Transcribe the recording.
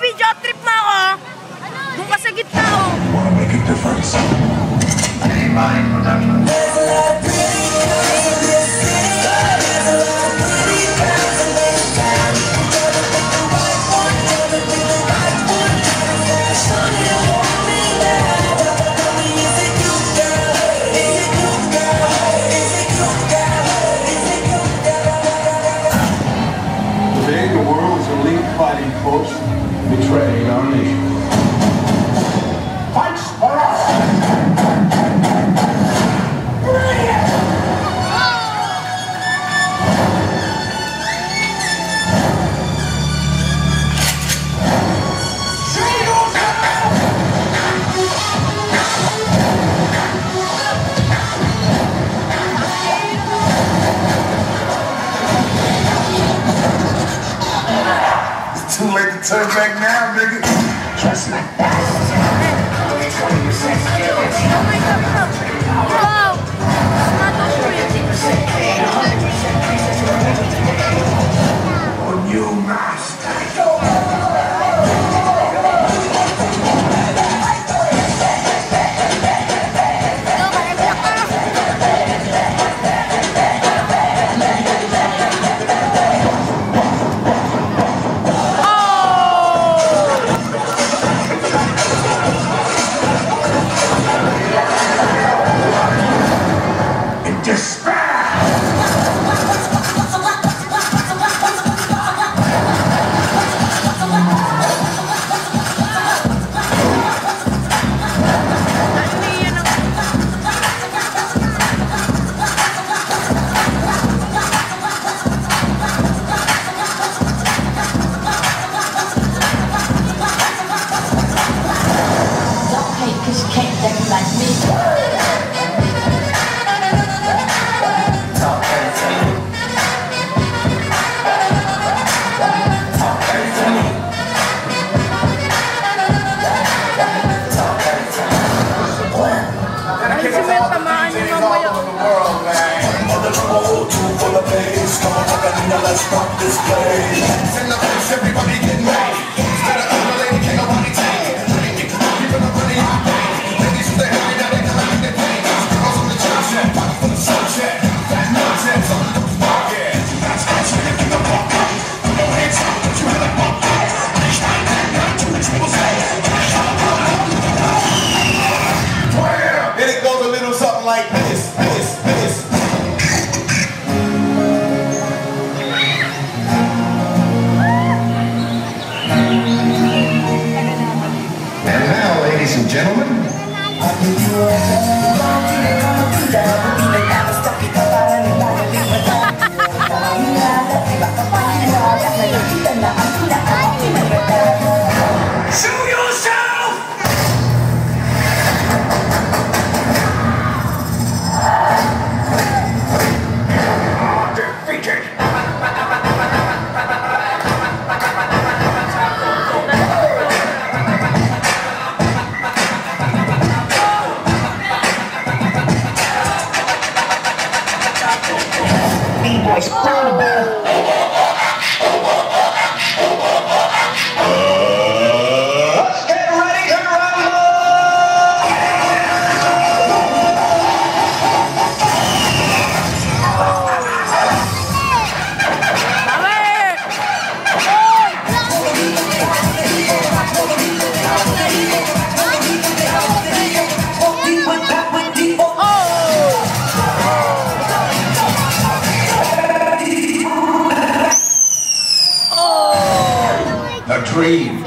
video trip na ako. Doon ka sa gitna oh. Wanna make a difference? Today, fighting force betrayed our nation. Too late to turn back now, nigga. Just like Hey. Let's Dream.